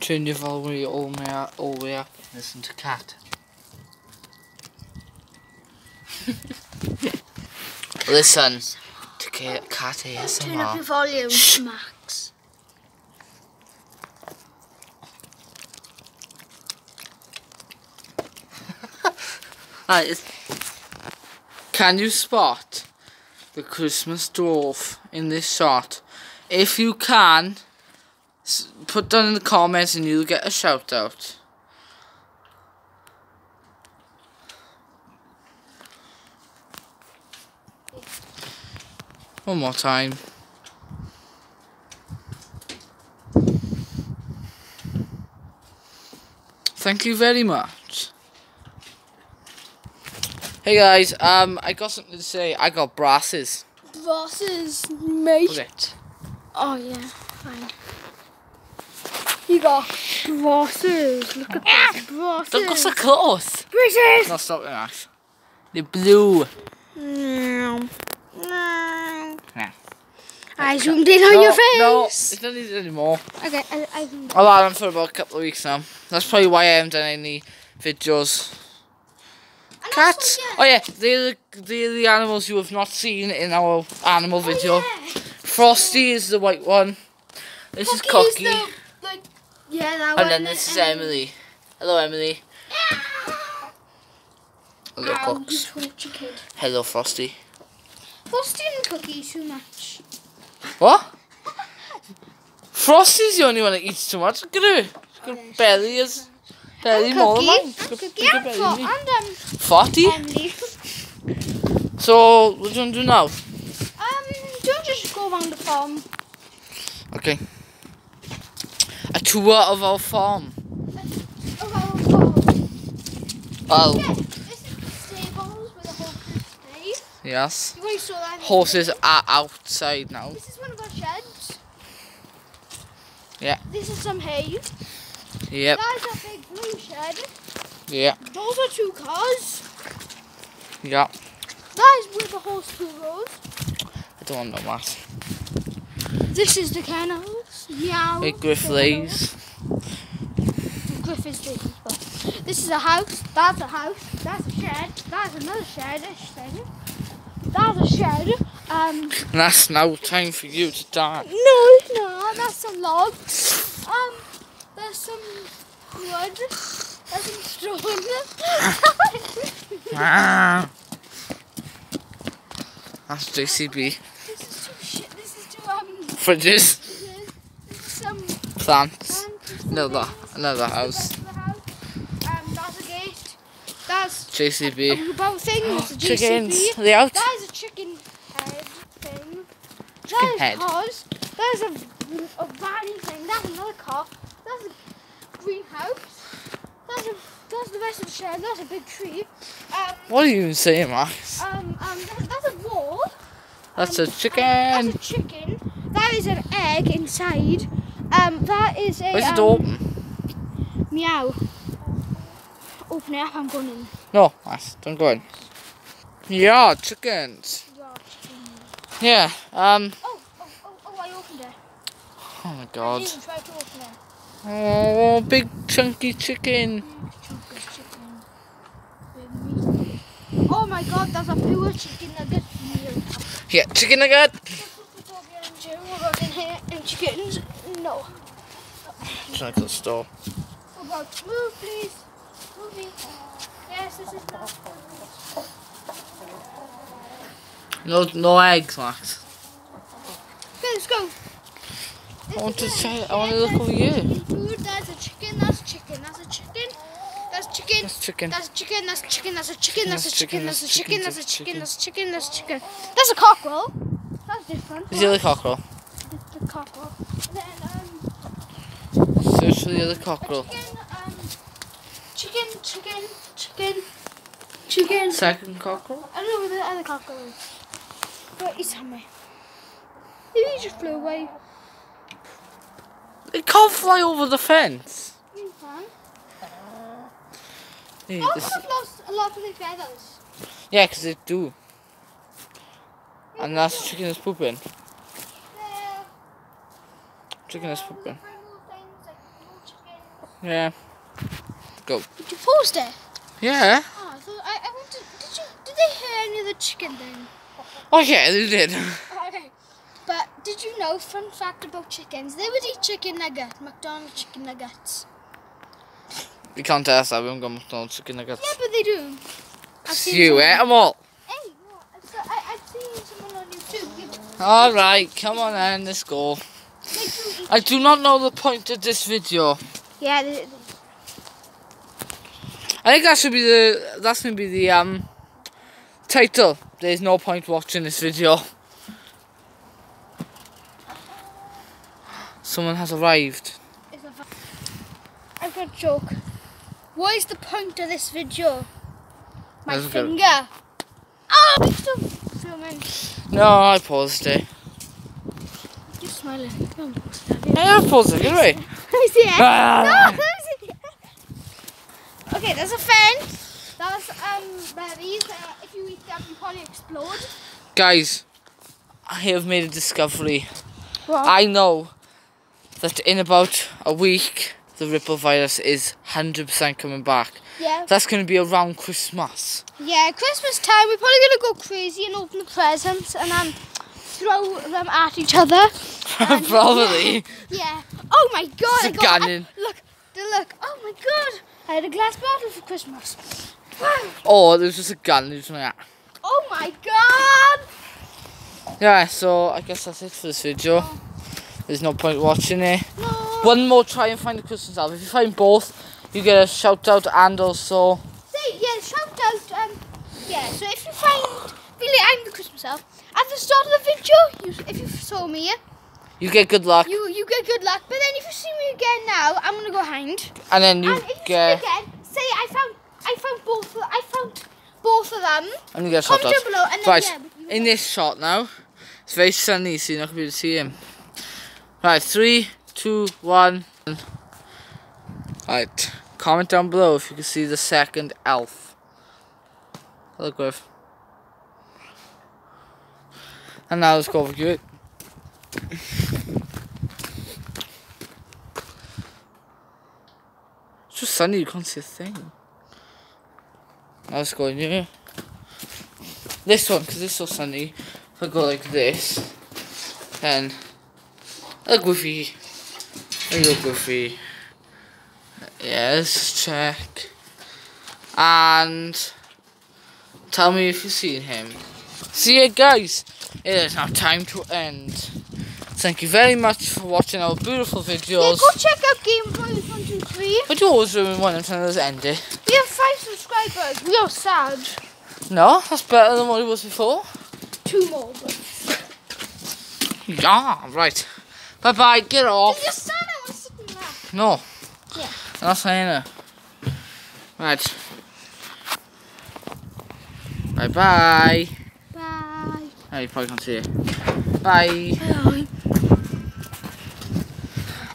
Turn your volume all the way up, all the way up. Listen to cat. Listen to ca- cat Turn up your volume, Shh. Max. Right, can you spot the Christmas dwarf in this shot? If you can, s- put down in the comments and you'll get a shout out. One more time. Thank you very much. Hey guys, um, I got something to say. I got brasses. Bosses, mate. Oh yeah, fine. You got bosses. Look at this ah! bosses. Don't go so close. British. No, stop it, They're blue. No. No. Yeah. I zoomed in on no, your face. No, it's not needed anymore. Okay, I, I zoomed. I've had them for about a couple of weeks now. That's probably why I haven't done any videos. And Cats. also, Oh yeah, they're the, they're the animals you have not seen in our animal oh, video. Oh, yeah. Frosty is the white one. This is Cookie is Cocky. Yeah, that one. And then this is and- Emily. Hello, Emily. Hello, Ow, you Cooks. torture kid. Hello, Frosty. Frosty and Cookie too much. What? Frosty's the only one that eats too much. Look at her. She's got yeah, belly is belly more than mine. She's got Cookie bigger and belly Fo- and um, Forty. So what do you want to do now? Um, don't just go around the farm. Okay. Tour of our farm. Oh, oh, oh. Oh, Yeah, this is the stables where the horses yes. You already saw that. in the Horses are outside now. This is one of our sheds. Yeah. This is some hay. Yep. That is a big blue shed. Yeah. Those are two cars. Yeah. That is where the horse pool goes. I don't want no that. This is the kennels. Meow. Big Griff lays. Griff is This is a house. That's a house. That's a shed. That's another shed. A. That's a shed. Um. And that's now time for you to die. No, no, that's some logs. Um, there's some wood. There's some stone. Ah. That's JCB. this is too shit. This is too um. Fridges. This is, some Plants. plants. Another, another house. is the house. Um, that's a gate. That's JCB. a about thing. That's a Chickens. They out? That is a chicken head thing. Chicken that is head. cars. That is a, a vanny thing. That's another car. That's a greenhouse. That's a that's the rest of the shed. That's a big tree. Um What are you saying, Max? um um that, that's a wall. That's Um, a um, chicken. that's a chicken. That is an egg inside. Um that is a Where's the um, door open? meow. Open it up. I'm going in. No, Max, don't go in. Yeah, chickens. Yeah, um, Oh oh oh oh! I opened it. oh my god. didn't even try to open it. Oh, big chunky chicken. Chunky chicken. Oh my god, there's a pure chicken nugget. Yeah, chicken nugget. We're running here and chickens. No. Trying to the store. About move, please? Moving. Yes, this is. No, no eggs, Max. Okay, let's go. I want to This is try- a I want to look over here. that's Food. That's a chicken. That's chicken. That's a chicken. That's chicken. That's chicken. That's chicken. That's chicken. That's a chicken. That's a That's chicken. chicken, That's a chicken. chicken, That's a chicken. chicken. That's chicken. Chicken. That's a cockerel. That's different. Is the other cockerel? Cockerel. And then um. Search for the other cockerel. Chicken, um, chicken, chicken, chicken, chicken. Second cockerel? I don't know where the other cockerel is. But he's somewhere. Maybe he just flew away. It can't fly over the fence. You can. Yeah, Oh, this- I've lost a lot of the feathers. yeah, 'cause they do. And that's the chicken is pooping. Chicken is pooping. if I move things, like move chicken, Yeah. Go. Did you pause there? Yeah. Oh, I thought I, I wanted. Did you? Did they hear any of the chicken then? Oh yeah, they did. Okay. But did you know? Fun fact about chickens: they would eat chicken nugget, McDonald's chicken nuggets. You can't ask that. We haven't got McDonald's chicken nuggets. Yeah, but they do. You ate them all. Hey, no, I've, se- I, I've seen someone on YouTube. All right, come on then, let's go. They do eat. I do not know the point of this video. Yeah. I think that should be the that's gonna be the um title. There's no point watching this video. Someone has arrived. It's a fu- I've got a joke. What is the point of this video? My That's good. finger. Oh, I'm still filming. No, I paused it. Smiling. I paused it. You're right. Who's here? Ah. No, who's here? Okay, there's a fence. That's um berries. Uh, if you eat them, you probably explode. Guys, I have made a discovery. What? I know that in about a week the Ripple virus is 100% coming back. yeah. That's going to be around Christmas. Yeah, Christmas time. We're probably gonna go crazy and open the presents and um throw them at each other. Probably. Yeah. Oh my god! It's a got, cannon. I, look, look. Oh my god! I had a glass bottle for Christmas. Wow. Oh, there's just a gun. There's like that. Oh my god! Yeah, so I guess that's it for this video. There's no point watching it. No. One more try and find the Christmas album. If you find both, you get a shout out and also Say yeah, shout out. Um, yeah. So if you find Billy, I'm the Christmas elf. At the start of the video, you, if you saw me, yeah, you get good luck you you get good luck. But then if you see me again now, I'm gonna go hanged. and then you and if you see me get again, say I found I found both. Of, I found both of them. and you get a shout Comment down below, and then Right, yeah. in this shot now, it's very sunny, so you're not gonna be able to see him. Right, three, two, one. Right, comment down below if you can see the second elf. Hello, Griff. And now let's go over it. Sunny, you can't see a thing. Let's go in here. This one, because it's so sunny. If I go like this, then a Goofy. You go, Goofy. Yes, check. And tell me if you've seen him. See you guys. It is now time to end. Thank you very much for watching our beautiful videos. Yeah, go check out Game Boys One Two Three. But you always ruin one and trying to end it. We have five subscribers. We are sad. No, that's better than what it was before. Two more. But Yeah, right. Bye bye, get off. I want to sit in that. No. Yeah. Not saying it. Right. Bye bye. Bye. Oh, you probably can't see it. Bye. Bye.